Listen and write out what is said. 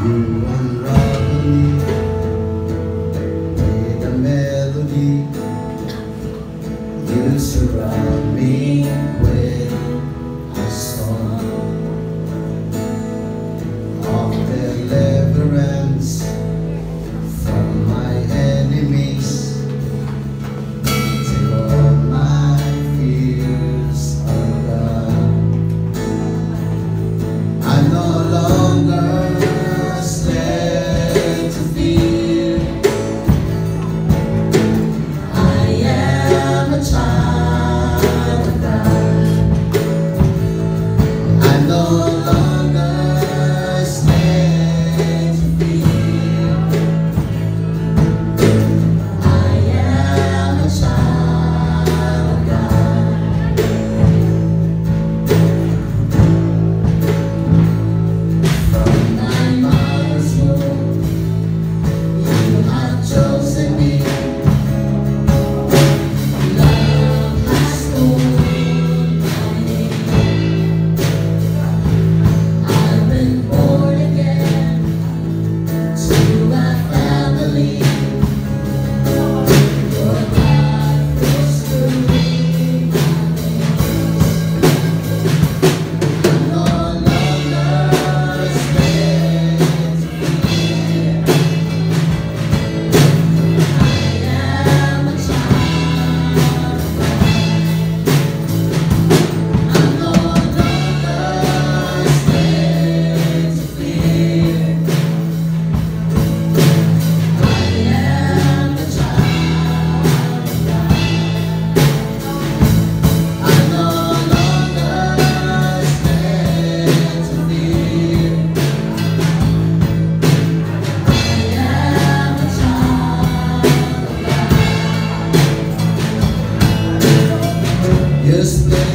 Me Yes,